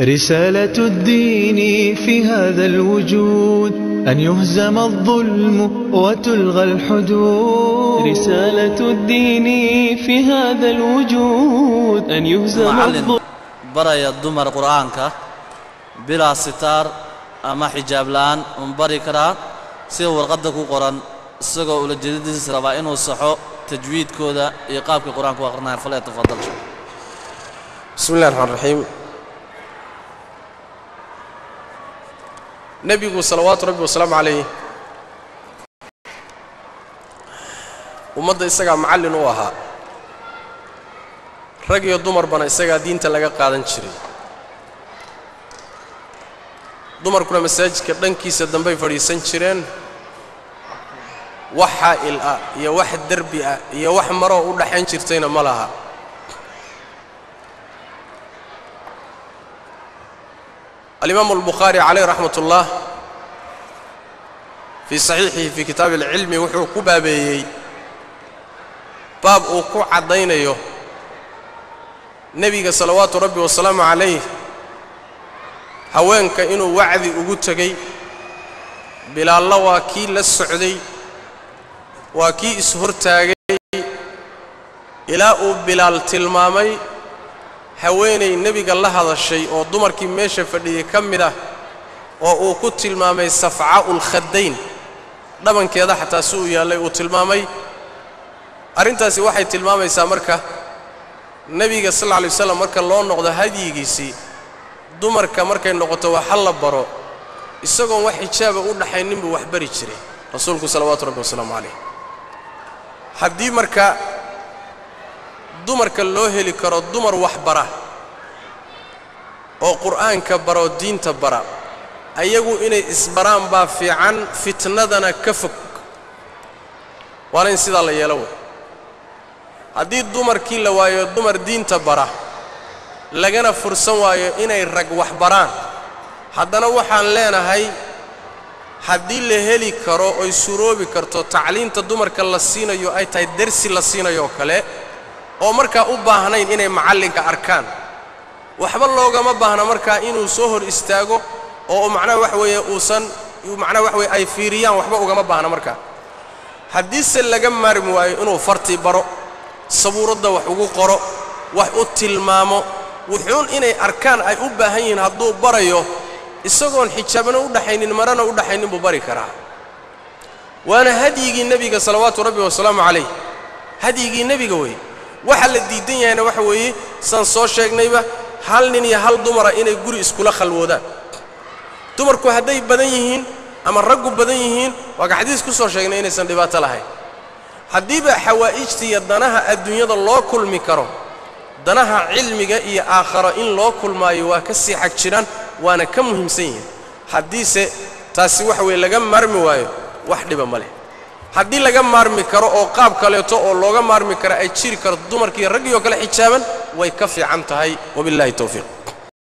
رسالة الدين في هذا الوجود أن يهزم الظلم وتلغى الحدود. رسالة الدين في هذا الوجود أن يهزم الظلم. برايا الدمر قرآنك بلا ستار أما حجاب لأن ومبارك كران سيو ورقدك قرآن سيو ولجدد سربا إنه صحو تجويد كودا يقابك قرآنك وقرنا فلا تفضل بسم الله الرحمن الرحيم. Nebigu salawaatu rabbi wasalaamu calayh ummadda isagaa macallin u ahaa. Rag iyo dumarbana isagaa diinta laga qaadan jiray. Dumarkuna masaajidka dhankiisa dambey fadhiisan jireen. Wax xaa'il ah iyo wax derbi ah iyo wax maroo u dhaxayn jirtayna ma laha alimaamu albukhaari calayh raxmat ullah fii saxiixihi fii kitaabi alcilmi wuxuu ku baabeeyey baab uu ku caddaynayo nebiga salawaatu rabbi wasalaamu calayh haweenka inuu wacdi ugu tegey bilaallo waa kii la socday waa kii is-hortaagay ilaa uu bilaal tilmaamay haweenay nebiga la hadashay oo dumarkii meesha fadhiyey ka mid ah oo uu ku tilmaamay safca'ul khaddayn. Dhabankeeda xataa si uu yaallay uu tilmaamay. Arrintaasi waxay tilmaamaysaa marka nebiga sal alla lay waslam marka loo noqdo hadyigiisii dumarka markay noqoto waxa la baro. Isagoon wax xijaaba u dhaxaynin buu wax bari jiray. Rasuulku salawaatu rabbi wasalaamu calayh. Haddii marka dumarka loo heli karo dumar wax bara oo qur'aanka bara oo diinta bara. Ayagu inay isbaraan baa fiican fitnadana ka fog. Waana in sidaa la yeelo wey. Haddii dumarkii la waayo dumar diinta bara lagana fursan waayo inay rag wax baraan. Haddana waxaan leenahay haddii la heli karo oy suroobi karto tacliinta dumarka la siinayo ay tahay dersi la siinayo oo kale oo markaa u baahnayn inay macallinka arkaan. Waxba loogama baahna markaa inuu soo hor istaago oo macnaha waxa weeye uusan macnaha waxa weye ay fiiriyaan waxba ugama baahna markaa. Haddiise laga maarmi waayo inuu fartii baro sabuuradda wax ugu qoro wax u tilmaamo wuxuun inay arkaan ay u baahan yihiin hadduu barayo isagoon xijaabna u dhaxaynin marana u dhaxaynin buu bari karaa. Waana hadyigii nebiga salawaatu rabbi wasalaamu calayh. Hadyigii nebiga weeye waxa la diidan yahayna waxa weeye saan soo sheegnayba hal nin iyo hal dumara inay guri iskula khalwoodaan. Dumarku hadday badan yihiin ama raggu badan yihiin waa ka xadiis ku soo sheegnay inaysan dhibaato lahayn. Haddiiba xawaa'ijta iyo danaha adduunyada loo kulmi karo danaha cilmiga iyo aakharo in loo kulmaayo waa ka sii xag jiraan waana ka muhiimsan yihiin. Haddiise taasi waxa weeye laga maarmi waayo wax dhiba ma leh haddii laga maarmi karo oo qaab kaleeto oo looga maarmi karo ay jiri karto dumarkiiyo raggii oo kale xijaaban way ka fiican tahay wabillahi towfiiq